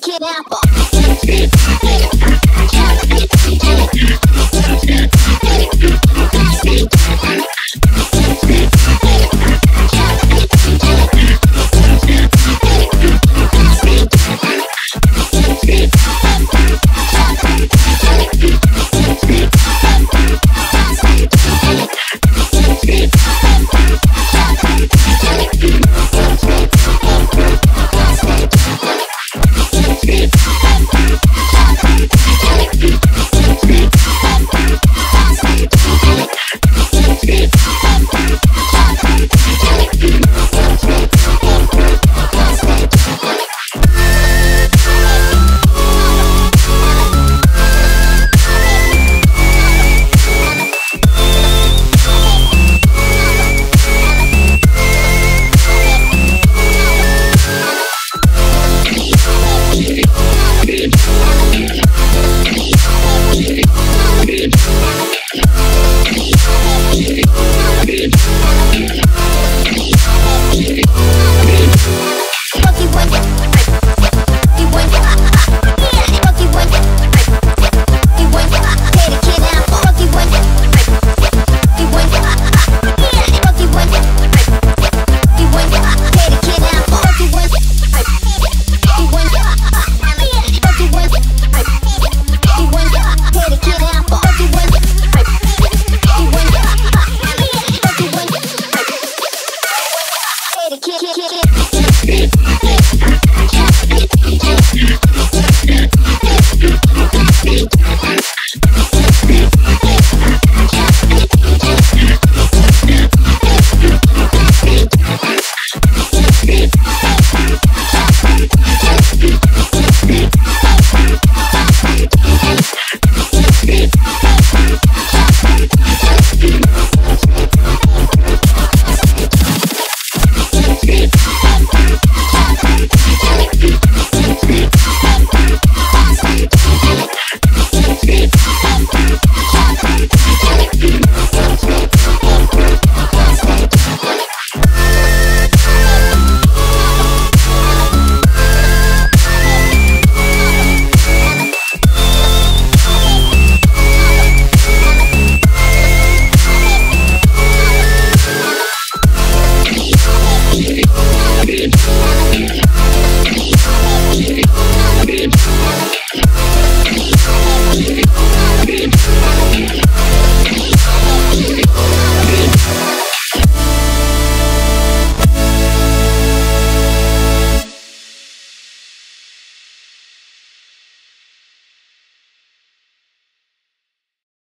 Kid Apple.